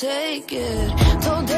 take it. Told